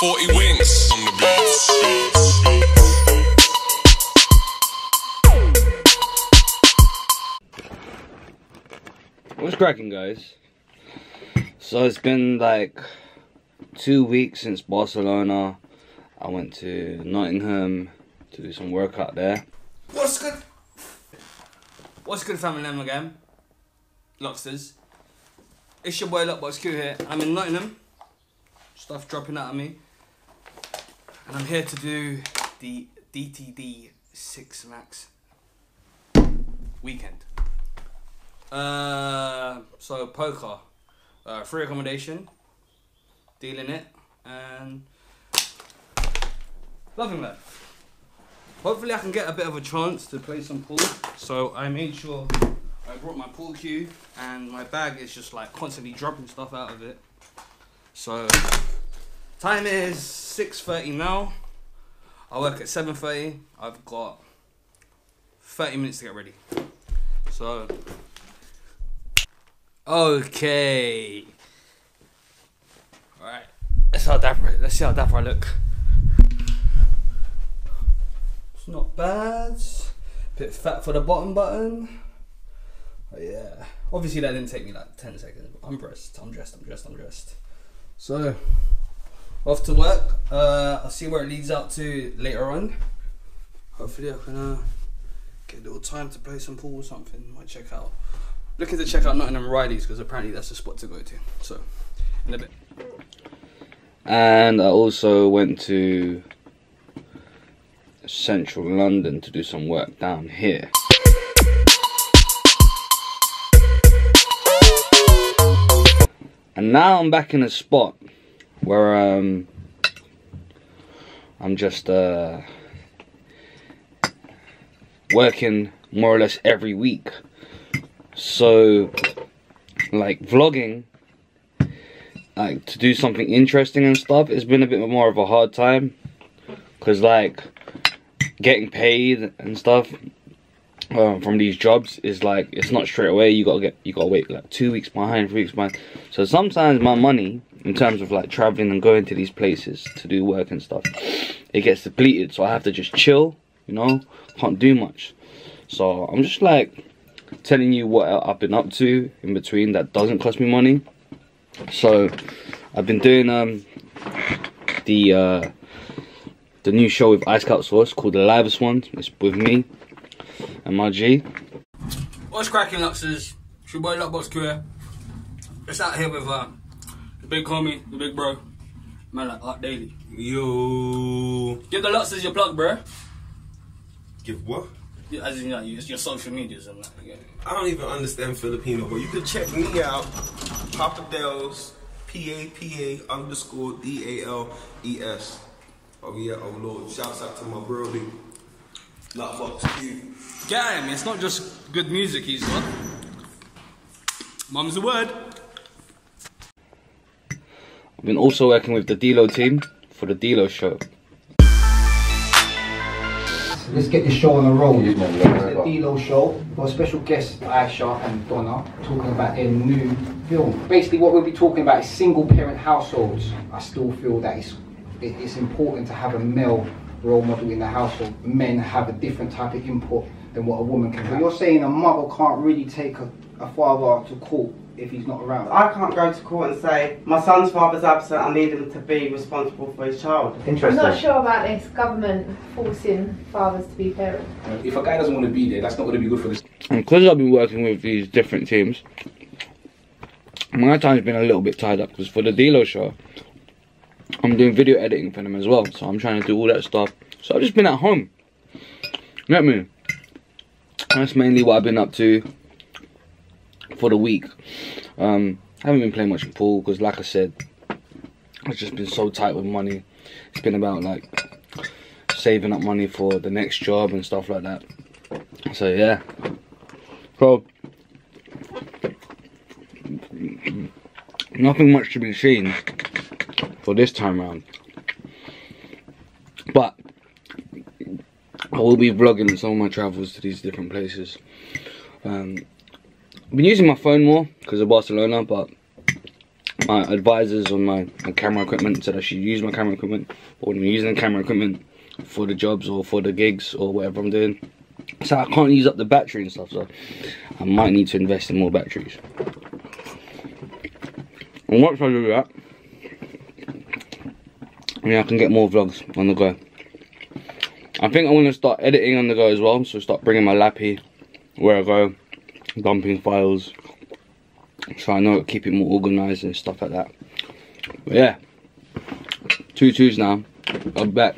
40 wings on the What's cracking, guys? So it's been like two weeks since Barcelona. I went to Nottingham to do some work out there. What's good? What's good, family name again? Locksters. It's your boy Luckbox Q here. I'm in Nottingham. Stuff dropping out of me. And I'm here to do the DTD 6 Max weekend. Uh, so, poker. Uh, free accommodation. Dealing it. And loving that. Hopefully I can get a bit of a chance to play some pool. So I made sure I brought my pool cue and my bag is just like constantly dropping stuff out of it. So time is 6.30 now. I work at 7.30. I've got 30 minutes to get ready. So, okay. Alright, let's see how dapper, let's see how dapper I look. It's not bad. Bit fat for the bottom button. Oh, yeah. Obviously that didn't take me like 10 seconds. But I'm dressed. I'm dressed. I'm dressed. I'm dressed. So, off to work. Uh, I'll see where it leads out to later on. Hopefully I can uh, get a little time to play some pool or something. Might check out. Looking to check out Nottingham Riley's because apparently that's the spot to go to. So, in a bit. And I also went to central London to do some work down here. And now I'm back in a spot where um, I'm just uh, working more or less every week. So, like vlogging, like to do something interesting and stuff, it's been a bit more of a hard time. Cause like getting paid and stuff um, from these jobs is like it's not straight away. You gotta get you gotta wait like two weeks behind, three weeks behind. So sometimes my money in terms of like traveling and going to these places to do work and stuff, it gets depleted. So I have to just chill. You know, can't do much. So I'm just like telling you what I've been up to in between that doesn't cost me money. So I've been doing um the uh the new show with Ice Scout Sauce called The Livest Ones. It's with me and my G. What's cracking, Luxers? It's your boy Luckbox Q here. It's out here with uh, the big homie, the big bro, man like Art Daily. Yo. Give the Luxers your plug, bro. Give what? Yeah, As in, you know, your, your social medias and that. Yeah. I don't even understand Filipino, but you can check me out. Papa Dels, P A P A underscore D A L E S. Oh yeah, oh lord. Shouts out to my brody. Luckbox Q. Get him, it's not just good music he's got. Mum's the word. I've been also working with the Delo team for the Delo show. Let's get the show on a roll. It's the D-Lo show. We've got a special guest, Aisha and Donna, talking about their new film. Basically, what we'll be talking about is single parent households. I still feel that it's, it's important to have a male role model in the household. Men have a different type of input than what a woman can have. You're saying a mother can't really take a, a father to court if he's not around. I can't go to court and say my son's father's absent. I need him to be responsible for his child. Interesting. I'm not sure about this government forcing fathers to be parents. Uh, if a guy doesn't want to be there, that's not going to be good for this. And because I've been working with these different teams, my time's been a little bit tied up because for the Dilo show, I'm doing video editing for them as well. So I'm trying to do all that stuff. So I've just been at home. you Get me? That's mainly what I've been up to for the week. Um, I haven't been playing much pool because, like I said, I've just been so tight with money. It's been about like saving up money for the next job and stuff like that. So yeah. So nothing much to be seen for this time round. But I will be vlogging some of my travels to these different places. Um, I've been using my phone more because of Barcelona, but my advisors on my, my camera equipment said I should use my camera equipment or when I'm using the camera equipment for the jobs or for the gigs or whatever I'm doing. So I can't use up the battery and stuff, so I might need to invest in more batteries. And once I do that, yeah, I can get more vlogs on the go. I think I'm gonna start editing on the go as well, so start bringing my lappy where I go, dumping files, I know keep it more organized and stuff like that. But yeah, two twos now. I'm back.